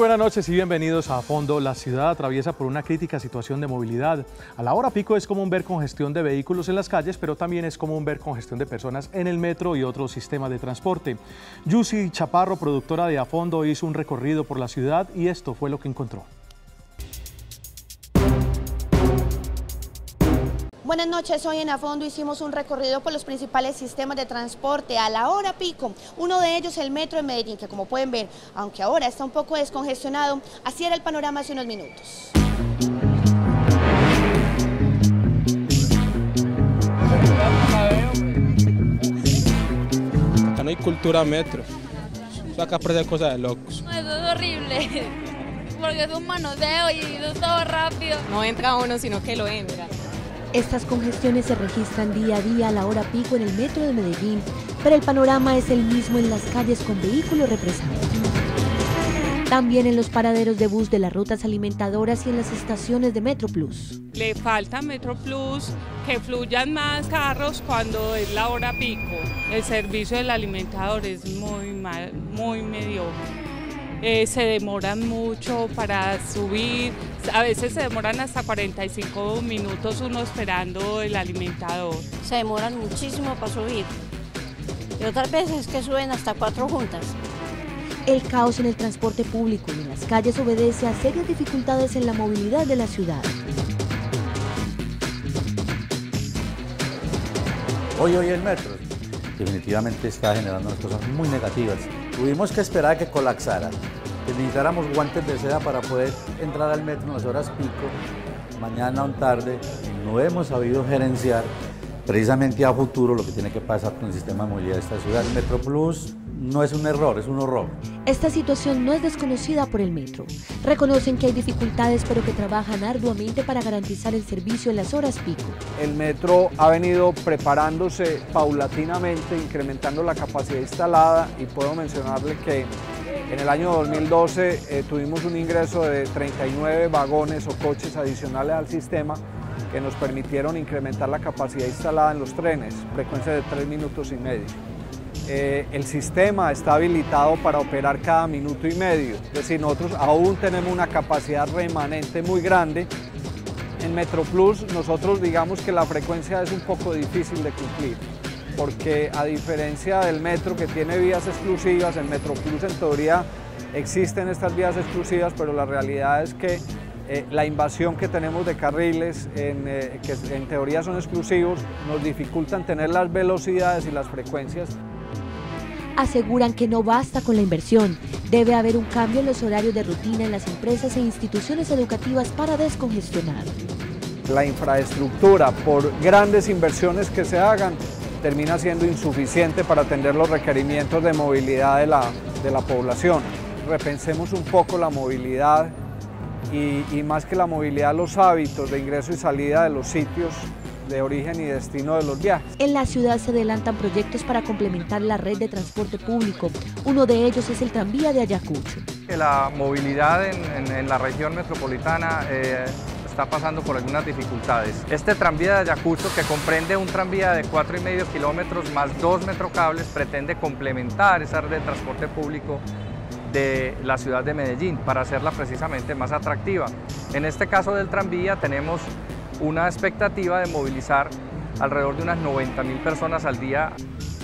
Buenas noches y bienvenidos a Fondo. La ciudad atraviesa por una crítica situación de movilidad. A la hora pico es común ver congestión de vehículos en las calles, pero también es común ver congestión de personas en el metro y otros sistemas de transporte. Yusi Chaparro, productora de A Fondo, hizo un recorrido por la ciudad y esto fue lo que encontró. Buenas noches, hoy en A Fondo hicimos un recorrido por los principales sistemas de transporte a la hora pico. Uno de ellos el metro de Medellín, que como pueden ver, aunque ahora está un poco descongestionado, así era el panorama hace unos minutos. Acá no hay cultura metro. Acá parece cosa de locos. No, eso es horrible. Porque es un manoseo y eso es todo rápido. No entra uno, sino que lo entra. Estas congestiones se registran día a día a la hora pico en el metro de Medellín, pero el panorama es el mismo en las calles con vehículos represados. También en los paraderos de bus de las rutas alimentadoras y en las estaciones de Metro Plus. Le falta Metro Plus que fluyan más carros cuando es la hora pico. El servicio del alimentador es muy mal, muy mediocre. Eh, se demoran mucho para subir, a veces se demoran hasta 45 minutos uno esperando el alimentador. Se demoran muchísimo para subir y otras veces que suben hasta cuatro juntas. El caos en el transporte público y en las calles obedece a serias dificultades en la movilidad de la ciudad. Hoy, hoy el metro definitivamente está generando unas cosas muy negativas. Tuvimos que esperar a que colapsara, que necesitáramos guantes de seda para poder entrar al metro en las horas pico, mañana o tarde. No hemos sabido gerenciar precisamente a futuro lo que tiene que pasar con el sistema de movilidad de esta ciudad. El Metro Plus no es un error, es un horror. Esta situación no es desconocida por el metro. Reconocen que hay dificultades, pero que trabajan arduamente para garantizar el servicio en las horas pico. El metro ha venido preparándose paulatinamente, incrementando la capacidad instalada y puedo mencionarle que en el año 2012 eh, tuvimos un ingreso de 39 vagones o coches adicionales al sistema que nos permitieron incrementar la capacidad instalada en los trenes, frecuencia de 3 minutos y medio. Eh, el sistema está habilitado para operar cada minuto y medio, es decir, nosotros aún tenemos una capacidad remanente muy grande. En Metro Plus nosotros digamos que la frecuencia es un poco difícil de cumplir, porque a diferencia del metro que tiene vías exclusivas, en Metro Plus en teoría existen estas vías exclusivas, pero la realidad es que eh, la invasión que tenemos de carriles, en, eh, que en teoría son exclusivos, nos dificultan tener las velocidades y las frecuencias aseguran que no basta con la inversión. Debe haber un cambio en los horarios de rutina en las empresas e instituciones educativas para descongestionar. La infraestructura, por grandes inversiones que se hagan, termina siendo insuficiente para atender los requerimientos de movilidad de la, de la población. Repensemos un poco la movilidad y, y más que la movilidad, los hábitos de ingreso y salida de los sitios de origen y destino de los viajes. En la ciudad se adelantan proyectos para complementar la red de transporte público. Uno de ellos es el tranvía de Ayacucho. La movilidad en, la región metropolitana eh, está pasando por algunas dificultades. Este tranvía de Ayacucho, que comprende un tranvía de 4,5 kilómetros más dos metrocables, pretende complementar esa red de transporte público de la ciudad de Medellín para hacerla precisamente más atractiva. En este caso del tranvía tenemos una expectativa de movilizar alrededor de unas 90 mil personas al día.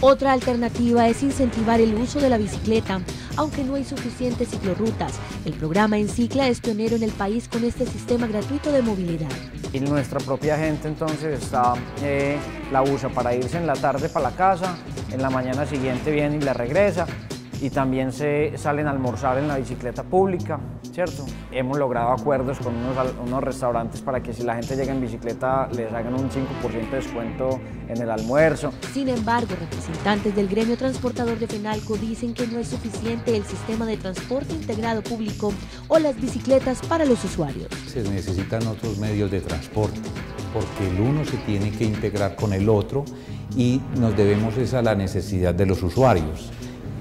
Otra alternativa es incentivar el uso de la bicicleta, aunque no hay suficientes ciclorrutas. El programa Encicla es pionero en el país con este sistema gratuito de movilidad. Y nuestra propia gente entonces está, eh, la usa para irse en la tarde para la casa, en la mañana siguiente viene y la regresa y también se salen a almorzar en la bicicleta pública, ¿cierto? Hemos logrado acuerdos con unos, unos restaurantes para que si la gente llega en bicicleta les hagan un 5% de descuento en el almuerzo. Sin embargo, representantes del gremio transportador de Fenalco dicen que no es suficiente el sistema de transporte integrado público o las bicicletas para los usuarios. Se necesitan otros medios de transporte porque el uno se tiene que integrar con el otro y nos debemos esa a la necesidad de los usuarios.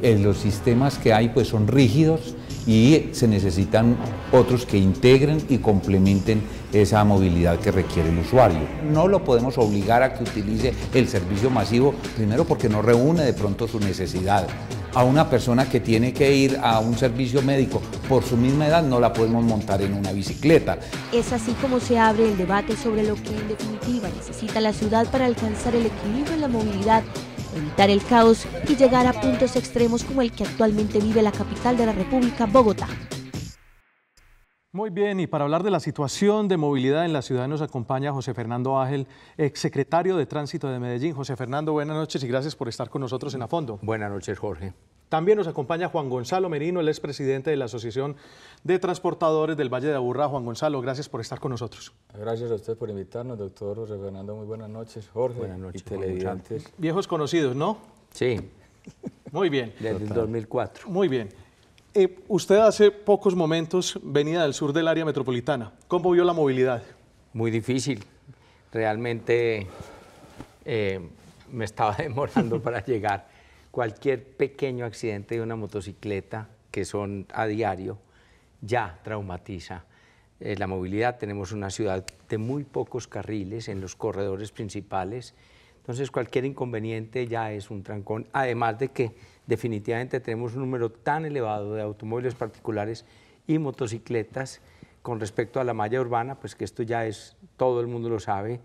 Eh, los sistemas que hay pues son rígidos y se necesitan otros que integren y complementen esa movilidad que requiere el usuario. No lo podemos obligar a que utilice el servicio masivo, primero porque no reúne de pronto su necesidad, a una persona que tiene que ir a un servicio médico por su misma edad, no la podemos montar en una bicicleta. Es así como se abre el debate sobre lo que en definitiva necesita la ciudad para alcanzar el equilibrio en la movilidad, evitar el caos y llegar a puntos extremos como el que actualmente vive la capital de la República, Bogotá. Muy bien, y para hablar de la situación de movilidad en la ciudad nos acompaña José Fernando Ángel, exsecretario de Tránsito de Medellín. José Fernando, buenas noches y gracias por estar con nosotros en A Fondo. Buenas noches, Jorge. También nos acompaña Juan Gonzalo Merino, el expresidente de la Asociación de Transportadores del Valle de Aburrá. Juan Gonzalo, gracias por estar con nosotros. Gracias a usted por invitarnos, doctor José Fernando. Muy buenas noches, Jorge. Buenas noches, y televidentes. Viejos conocidos, ¿no? Sí. Muy bien. Desde el 2004. Muy bien. Eh, usted hace pocos momentos venía del sur del área metropolitana. ¿Cómo vio la movilidad? Muy difícil. Realmente eh, me estaba demorando para llegar. Cualquier pequeño accidente de una motocicleta, que son a diario, ya traumatiza eh, la movilidad. Tenemos una ciudad de muy pocos carriles en los corredores principales. Entonces cualquier inconveniente ya es un trancón. Además de que definitivamente tenemos un número tan elevado de automóviles particulares y motocicletas con respecto a la malla urbana, pues que esto ya es, todo el mundo lo sabe,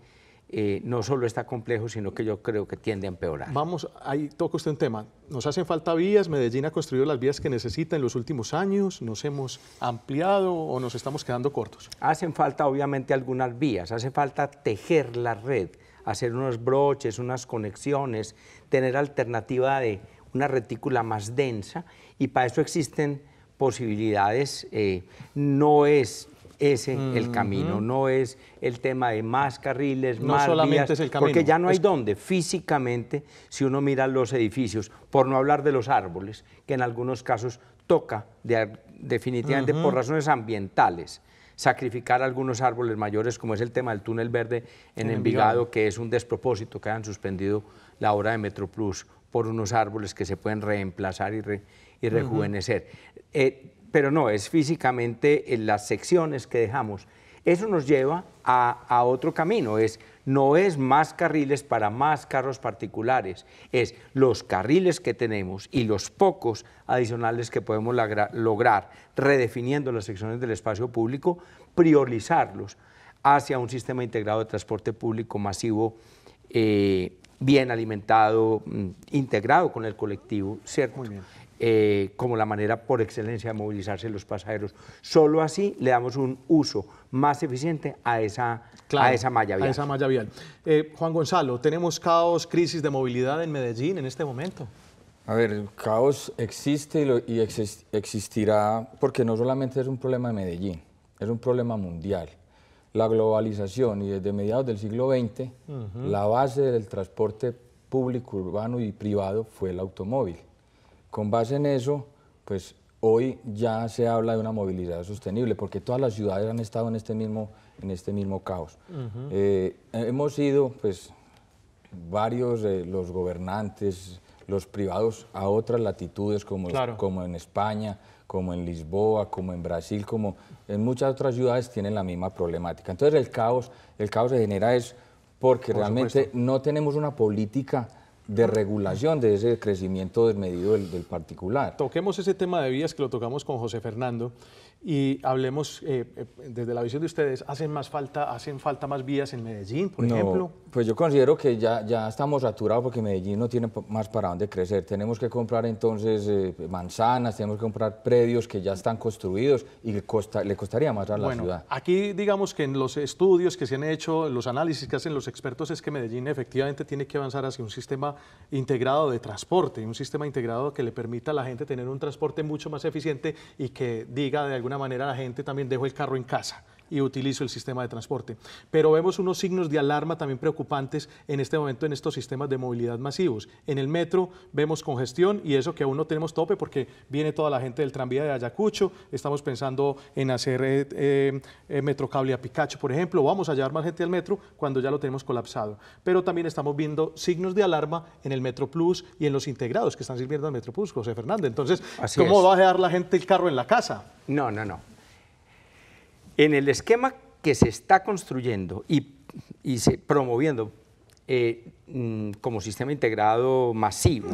eh, no solo está complejo, sino que yo creo que tiende a empeorar. Vamos, ahí toca usted un tema. Nos hacen falta vías, Medellín ha construido las vías que necesita en los últimos años, nos hemos ampliado o nos estamos quedando cortos. Hacen falta obviamente algunas vías, hace falta tejer la red, hacer unos broches, unas conexiones, tener alternativa de una retícula más densa y para eso existen posibilidades. Eh, no es ese el camino, no es el tema de más carriles, no más solamente vías, es el camino. porque ya no hay dónde. Físicamente, si uno mira los edificios, por no hablar de los árboles, que en algunos casos toca definitivamente por razones ambientales sacrificar algunos árboles mayores, como es el tema del túnel verde en, Envigado, que es un despropósito que hayan suspendido la obra de Metro Plus por unos árboles que se pueden reemplazar y, y rejuvenecer. Eh, pero no, es físicamente en las secciones que dejamos. Eso nos lleva a, otro camino, es, no es más carriles para más carros particulares, es los carriles que tenemos y los pocos adicionales que podemos lograr redefiniendo las secciones del espacio público, priorizarlos hacia un sistema integrado de transporte público masivo eh, bien alimentado, mm, integrado con el colectivo, ¿cierto? Eh, como la manera por excelencia de movilizarse los pasajeros. Solo así le damos un uso más eficiente a esa, a esa malla vial. A esa malla vial. Eh, Juan Gonzalo, ¿tenemos caos, crisis de movilidad en Medellín en este momento? A ver, el caos existe y, y existirá porque no solamente es un problema de Medellín, es un problema mundial la globalización y desde mediados del siglo XX la base del transporte público, urbano y privado fue el automóvil. Con base en eso, pues hoy ya se habla de una movilidad sostenible porque todas las ciudades han estado en este mismo, en este mismo caos. Eh, hemos ido, pues, varios de los gobernantes, los privados a otras latitudes como, como en España, como en Lisboa, como en Brasil, como en muchas otras ciudades tienen la misma problemática. Entonces el caos, el caos se genera es porque realmente no tenemos una política de regulación de ese crecimiento desmedido del, del, particular. Toquemos ese tema de vías que lo tocamos con José Fernando y hablemos eh, eh, desde la visión de ustedes, ¿hacen, más falta, ¿hacen falta más vías en Medellín, por ejemplo? Pues yo considero que ya, ya estamos saturados porque Medellín no tiene más para dónde crecer. Tenemos que comprar entonces eh, manzanas, tenemos que comprar predios que ya están construidos y costa, le costaría más a la bueno, ciudad. Aquí digamos que en los estudios que se han hecho, los análisis que hacen los expertos es que Medellín efectivamente tiene que avanzar hacia un sistema integrado de transporte, un sistema integrado que le permita a la gente tener un transporte mucho más eficiente y que diga de alguna manera la gente también dejó el carro en casa y utilizo el sistema de transporte. Pero vemos unos signos de alarma también preocupantes en este momento en estos sistemas de movilidad masivos. En el metro vemos congestión y eso que aún no tenemos tope porque viene toda la gente del tranvía de Ayacucho, estamos pensando en hacer eh, eh, eh metrocable a Picacho, por ejemplo, vamos a llevar más gente al metro cuando ya lo tenemos colapsado. Pero también estamos viendo signos de alarma en el Metro Plus y en los integrados que están sirviendo al Metro Plus, José Fernández. Entonces, ¿cómo va a dejar la gente el carro en la casa? No, no, no. En el esquema que se está construyendo y, se, promoviendo eh, mm, como sistema integrado masivo,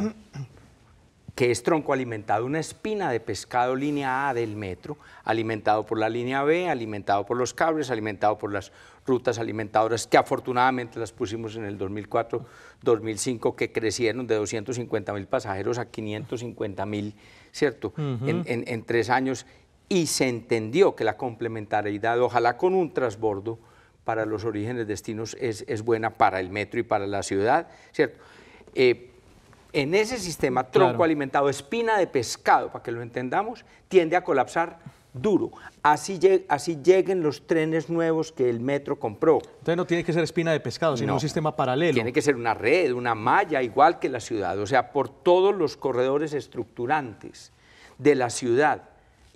que es tronco alimentado, una espina de pescado línea A del metro, alimentado por la línea B, alimentado por los cables, alimentado por las rutas alimentadoras, que afortunadamente las pusimos en el 2004-2005, que crecieron de 250 mil pasajeros a 550 mil, ¿cierto? en, en- en tres años, y se entendió que la complementariedad, ojalá con un transbordo para los orígenes destinos, es, es buena para el metro y para la ciudad, ¿cierto? Eh, en ese sistema tronco Claro. alimentado, espina de pescado, para que lo entendamos, tiende a colapsar duro. Así, lleg- así lleguen los trenes nuevos que el metro compró. Entonces no tiene que ser espina de pescado, sino No. un sistema paralelo. Tiene que ser una red, una malla, igual que la ciudad, o sea, por todos los corredores estructurantes de la ciudad,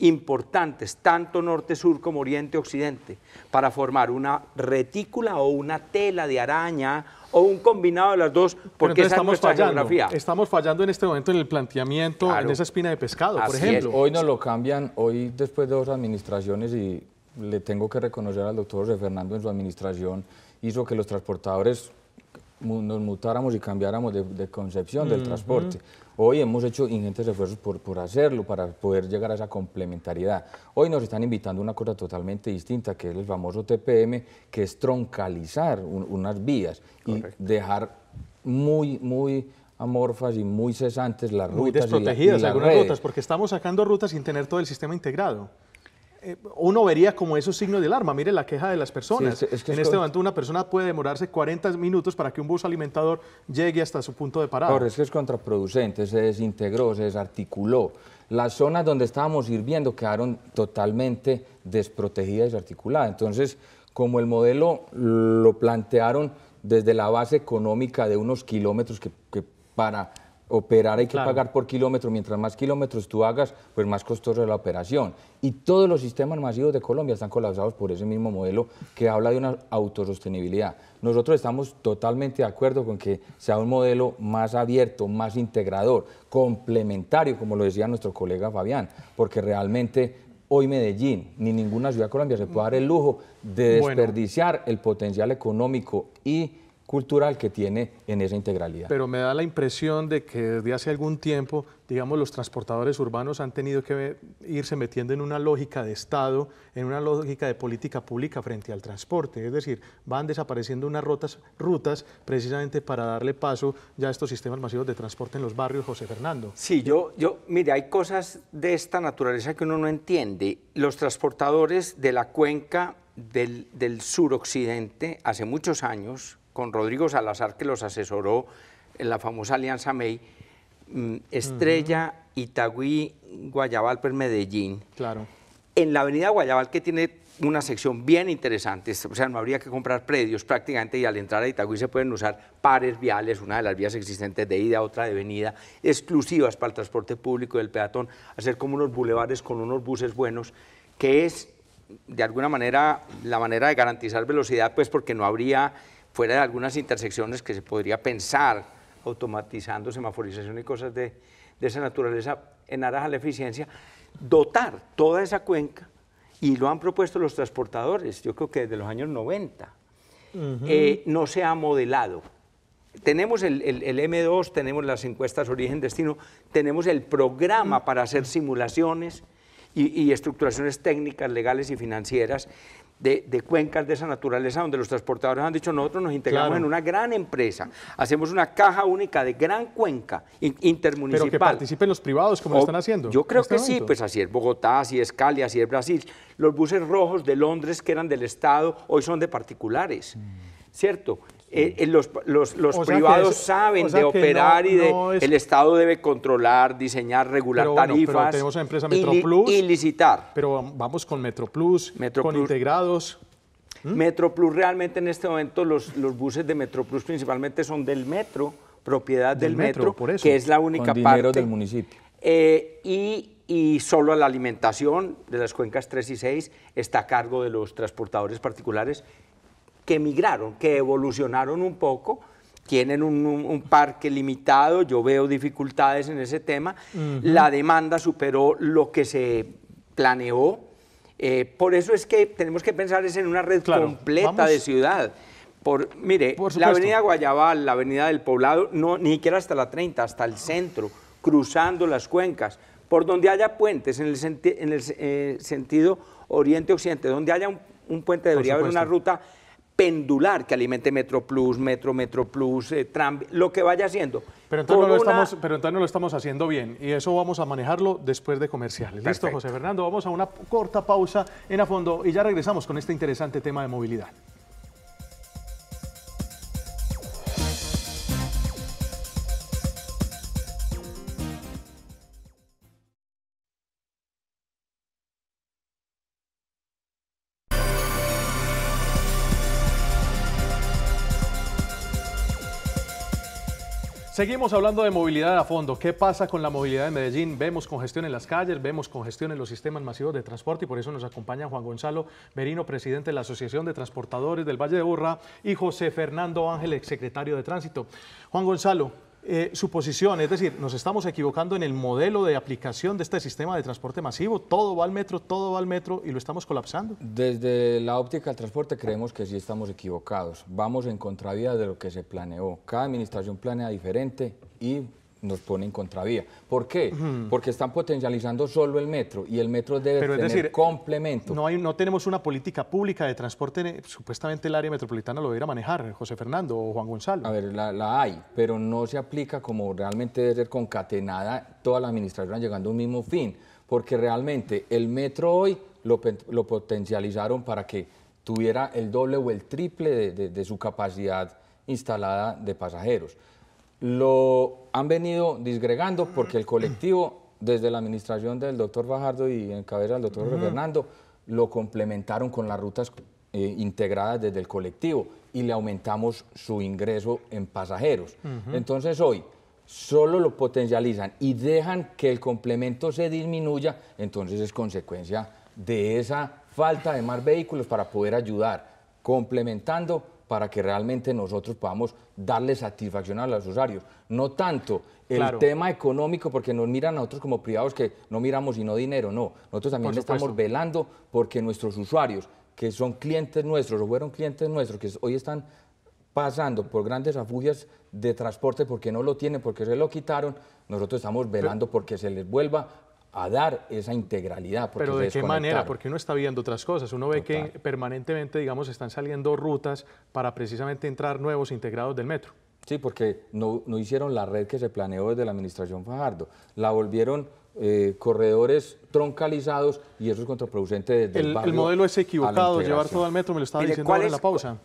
importantes, tanto norte-sur como oriente-occidente, para formar una retícula o una tela de araña o un combinado de las dos, porque esa es estamos nuestra fallando. geografía. Estamos fallando en este momento en el planteamiento, Claro. en esa espina de pescado, por es. ejemplo. Hoy nos lo cambian, hoy después de dos administraciones y le tengo que reconocer al doctor José Fernando en su administración, hizo que los transportadores nos mutáramos y cambiáramos de, de concepción del transporte. Hoy hemos hecho ingentes esfuerzos por, por hacerlo, para poder llegar a esa complementariedad. Hoy nos están invitando a una cosa totalmente distinta, que es el famoso TPM, que es troncalizar un- unas vías y dejar muy, muy amorfas y muy cesantes las Muy rutas y la- y desprotegidas las algunas redes. rutas, porque estamos sacando rutas sin tener todo el sistema integrado. Eh, uno vería como esos signos de alarma. Mire la queja de las personas. Sí, es que- es que en es este momento una persona puede demorarse 40 minutos para que un bus alimentador llegue hasta su punto de parada. Es que es contraproducente, se desintegró, se desarticuló. Las zonas donde estábamos sirviendo quedaron totalmente desprotegidas y desarticuladas. Entonces, como el modelo lo plantearon desde la base económica de unos kilómetros que, que para operar hay que Claro. pagar por kilómetro, mientras más kilómetros tú hagas, pues más costosa es la operación. Y todos los sistemas masivos de Colombia están colapsados por ese mismo modelo que habla de una autosostenibilidad. Nosotros estamos totalmente de acuerdo con que sea un modelo más abierto, más integrador, complementario, como lo decía nuestro colega Fabián, porque realmente hoy Medellín ni ninguna ciudad de Colombia se puede dar el lujo de Bueno. desperdiciar el potencial económico y cultural que tiene en esa integralidad. Pero me da la impresión de que desde hace algún tiempo, digamos, los transportadores urbanos han tenido que irse metiendo en una lógica de Estado, en una lógica de política pública frente al transporte. Es decir, van desapareciendo unas rutas, rutas precisamente para darle paso ya a estos sistemas masivos de transporte en los barrios, José Fernando. Sí, yo, yo, mire, hay cosas de esta naturaleza que uno no entiende. Los transportadores de la cuenca del, del suroccidente, hace muchos años, con Rodrigo Salazar, que los asesoró en la famosa Alianza MEI, mm, Estrella, Itagüí, Guayabal, pues Medellín. Claro. En la avenida Guayabal, que tiene una sección bien interesante, o sea, no habría que comprar predios prácticamente y al entrar a Itagüí se pueden usar pares viales, una de las vías existentes de ida, otra de venida, exclusivas para el transporte público del peatón, hacer como unos bulevares con unos buses buenos, que es de alguna manera la manera de garantizar velocidad, pues porque no habría, fuera de algunas intersecciones que se podría pensar automatizando semaforización y cosas de, de esa naturaleza en aras a la eficiencia, dotar toda esa cuenca, y lo han propuesto los transportadores, yo creo que desde los años 90, eh, no se ha modelado. Tenemos el, el- el M2, tenemos las encuestas origen-destino, tenemos el programa para hacer simulaciones y, y estructuraciones técnicas, legales y financieras de, de cuencas de esa naturaleza, donde los transportadores han dicho, nosotros nos integramos Claro. en una gran empresa, hacemos una caja única de gran cuenca Pero intermunicipal. que participen los privados como lo están haciendo. Yo creo este que sí, pues así es Bogotá, así es Cali, así es Brasil. Los buses rojos de Londres, que eran del Estado, hoy son de particulares, ¿cierto? Eh, eh, los privados es- saben o sea de operar no- y de, no es- el Estado debe controlar, diseñar, regular Pero bueno, pero tarifas tenemos a empresa y li- Metroplus. y licitar. Pero vamos con MetroPlus, con Metroplus. integrados. Metroplus realmente en este momento los, los buses de Metroplus principalmente son del metro, propiedad del, Del metro, metro, por eso. que es la única Con parte del municipio. Eh, y, y solo la alimentación de las cuencas 3 y 6 está a cargo de los transportadores particulares que migraron, que evolucionaron un poco, tienen un, un- un parque limitado, yo veo dificultades en ese tema, la demanda superó lo que se planeó, eh, por eso es que tenemos que pensar es en una red Claro, completa vamos- de ciudad. Por, mire, Por la avenida Guayabal, la avenida del Poblado, no, ni siquiera hasta la 30, hasta el centro, cruzando las cuencas, por donde haya puentes, en el, en el eh, sentido oriente-occidente, donde haya un, puente debería haber una ruta pendular que alimente Metro Plus, Metro, Metro Plus, eh, tram, lo que vaya haciendo. Pero entonces, no lo estamos, pero entonces no lo estamos haciendo bien y eso vamos a manejarlo después de comerciales. Listo, José Fernando, vamos a una corta pausa en a fondo y ya regresamos con este interesante tema de movilidad. Seguimos hablando de movilidad a fondo. ¿Qué pasa con la movilidad en Medellín? Vemos congestión en las calles, vemos congestión en los sistemas masivos de transporte y por eso nos acompaña Juan Gonzalo Merino, presidente de la Asociación de Transportadores del Valle de Urra y José Fernando Ángel, exsecretario de Tránsito. Juan Gonzalo, eh, su posición, es decir, nos estamos equivocando en el modelo de aplicación de este sistema de transporte masivo, todo va al metro, todo va al metro y lo estamos colapsando. Desde la óptica del transporte creemos que sí estamos equivocados, vamos en contravía de lo que se planeó, cada administración planea diferente y nos pone en contravía. ¿Por qué? Porque están potencializando solo el metro y el metro debe tener decir, complemento. No, hay, no tenemos una política pública de transporte, supuestamente el área metropolitana lo debería manejar José Fernando o Juan Gonzalo. A ver, la, hay, pero no se aplica como realmente debe ser concatenada toda la administración llegando a un mismo fin, porque realmente el metro hoy lo, lo potencializaron para que tuviera el doble o el triple de su capacidad instalada de pasajeros lo han venido disgregando porque el colectivo, desde la administración del doctor Fajardo y en cabeza del doctor Fernando, lo complementaron con las rutas eh, integradas desde el colectivo y le aumentamos su ingreso en pasajeros. Entonces hoy solo lo potencializan y dejan que el complemento se disminuya, entonces es consecuencia de esa falta de más vehículos para poder ayudar, complementando para que realmente nosotros podamos darle satisfacción a los usuarios. No tanto el tema económico, porque nos miran a nosotros como privados que no miramos sino dinero, no. Nosotros también estamos velando porque nuestros usuarios, que son clientes nuestros o fueron clientes nuestros, que hoy están pasando por grandes afugias de transporte porque no lo tienen, porque se lo quitaron, nosotros estamos velando porque se les vuelva a dar esa integralidad. Pero ¿de qué manera? Porque uno está viendo otras cosas. Uno ve que permanentemente, digamos, están saliendo rutas para precisamente entrar nuevos integrados del metro. Sí, porque no, no hicieron la red que se planeó desde la administración Fajardo. La volvieron eh, corredores troncalizados y eso es contraproducente desde el, el El modelo es equivocado, llevar todo al metro, me lo estaba diciendo ahora en la pausa.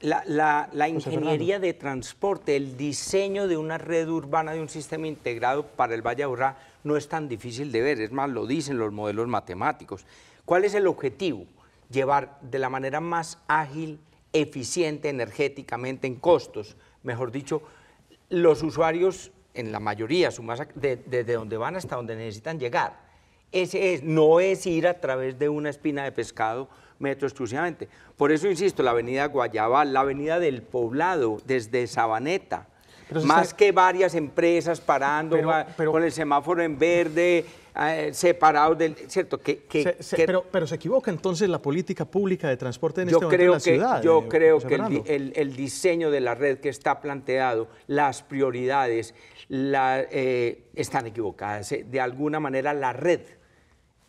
La, la, ingeniería de transporte, el diseño de una red urbana, de un sistema integrado para el Valle Aurrá, no es tan difícil de ver, es más, lo dicen los modelos matemáticos. ¿Cuál es el objetivo? Llevar de la manera más ágil, eficiente, energéticamente, en costos, mejor dicho, los usuarios, en la mayoría, su masa, desde de donde van hasta donde necesitan llegar. Ese es, no es ir a través de una espina de pescado metro exclusivamente. Por eso insisto, la avenida Guayabal, la avenida del Poblado, desde Sabaneta, más que varias empresas parando con el semáforo en verde, eh, separados del... ¿Cierto? Que, pero, pero se equivoca entonces la política pública de transporte en este momento en la ciudad. Yo creo que el, diseño de la red que está planteado, las prioridades, eh, están equivocadas. De alguna manera la red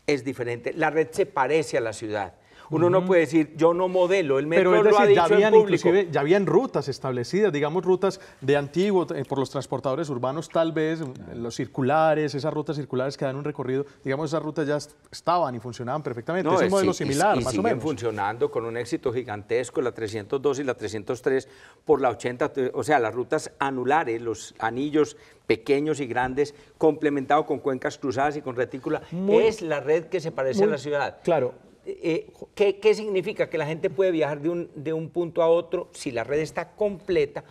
es diferente. La red se parece a la ciudad. Uno no puede decir, yo no modelo, el metro Pero lo ha dicho ya habían, Inclusive, ya habían rutas establecidas, digamos rutas de antiguo, eh, por los transportadores urbanos tal vez, los circulares, esas rutas circulares que dan un recorrido, digamos esas rutas ya estaban y funcionaban perfectamente. es un modelo similar, más o menos. funcionando con un éxito gigantesco, la 302 y la 303 por la 80, o sea, las rutas anulares, los anillos pequeños y grandes, complementado con cuencas cruzadas y con retícula, es la red que se parece a la ciudad. Claro. Eh, ¿qué, significa? Que la gente puede viajar de un, de un punto a otro si la red está completa,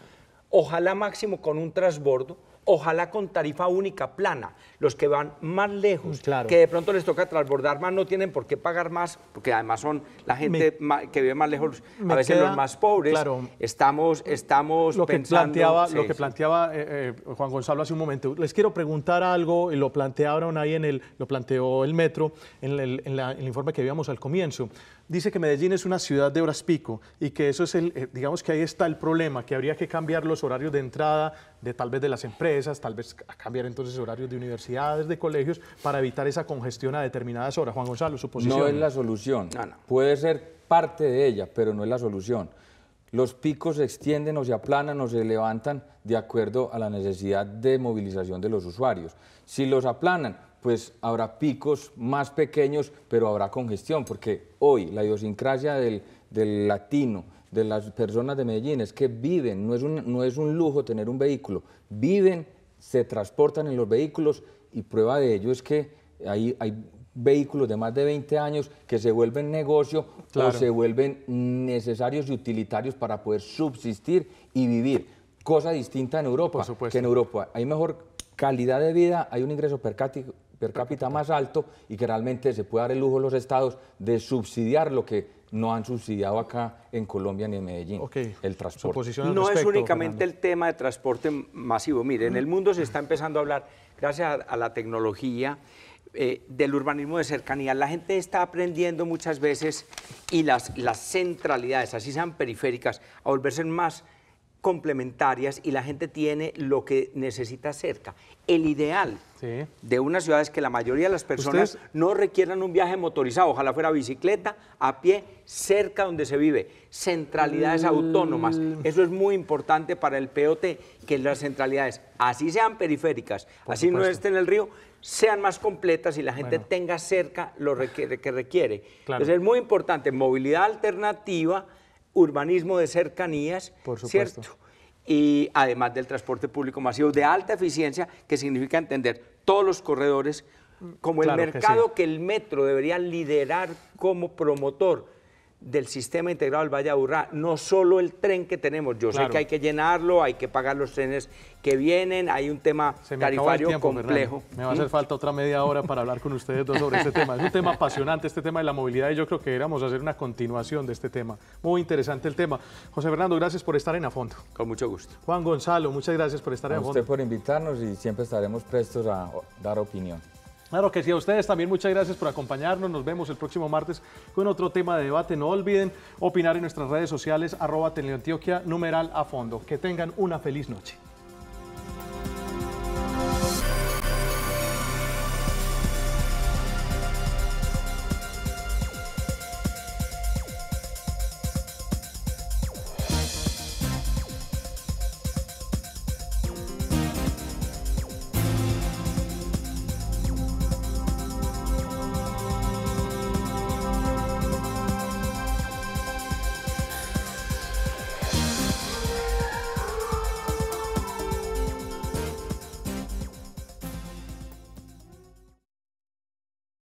ojalá máximo con un transbordo, ojalá con tarifa única plana. Los que van más lejos, que de pronto les toca transbordar más, no tienen por qué pagar más, porque además son la gente que vive más lejos, a veces los más pobres. Estamos, estamos lo pensando... Que planteaba, lo que planteaba eh, eh, Juan Gonzalo hace un momento. Les quiero preguntar algo, y lo plantearon ahí en el, lo planteó el Metro, en el, en el informe que vimos al comienzo dice que Medellín es una ciudad de horas pico y que eso es el, eh, digamos que ahí está el problema, que habría que cambiar los horarios de entrada de tal vez de las empresas, tal vez cambiar entonces horarios de universidades, de colegios, para evitar esa congestión a determinadas horas. Juan Gonzalo, su posición. No es la solución. Puede ser parte de ella, pero no es la solución. Los picos se extienden o se aplanan o se levantan de acuerdo a la necesidad de movilización de los usuarios. Si los aplanan, pues habrá picos más pequeños, pero habrá congestión, porque hoy la idiosincrasia del, del latino, de las personas de Medellín, es que viven, no es, un, no es un lujo tener un vehículo, viven, se transportan en los vehículos y prueba de ello es que hay, hay vehículos de más de 20 años que se vuelven negocio Claro. o se vuelven necesarios y utilitarios para poder subsistir y vivir. Cosa distinta en Europa, que en Europa hay mejor calidad de vida, hay un ingreso per cápita, per cápita más alto y que realmente se puede dar el lujo a los estados de subsidiar lo que no han subsidiado acá en Colombia ni en Medellín, el transporte. No es únicamente el tema de transporte masivo. Mire, en el mundo se está empezando a hablar, gracias a, a la tecnología, eh, del urbanismo de cercanía. La gente está aprendiendo muchas veces y las, las centralidades, así sean periféricas, a volverse más complementarias y la gente tiene lo que necesita cerca. El ideal de una ciudad es que la mayoría de las personas Ustedes- no requieran un viaje motorizado, ojalá fuera bicicleta, a pie, cerca donde se vive, centralidades autónomas. Eso es muy importante para el POT, que las centralidades, así sean periféricas, Por así no estén en el río, sean más completas y la gente Bueno. tenga cerca lo requiere- que requiere. Claro. Entonces es muy importante, movilidad alternativa, urbanismo de cercanías, Por supuesto. ¿cierto? Y además del transporte público masivo de alta eficiencia, que significa entender todos los corredores como Claro el que mercado sí. que, el metro debería liderar como promotor del sistema integrado del Valle de Aburrá, no solo el tren que tenemos, yo sé que hay que llenarlo, hay que pagar los trenes que vienen, hay un tema Se me tarifario tiempo, complejo. Fernando. Me va a hacer falta otra media hora para hablar con ustedes dos sobre este tema. Es un tema apasionante, este tema de la movilidad, y yo creo que deberíamos hacer una continuación de este tema. Muy interesante el tema. José Fernando, gracias por estar en A Fondo. Con mucho gusto. Juan Gonzalo, muchas gracias por estar A en A usted Fondo. por invitarnos y siempre estaremos prestos a dar opinión. Claro que sí, a ustedes también muchas gracias por acompañarnos. Nos vemos el próximo martes con otro tema de debate. No olviden opinar en nuestras redes sociales, arroba Teleantioquia, numeral a fondo. Que tengan una feliz noche.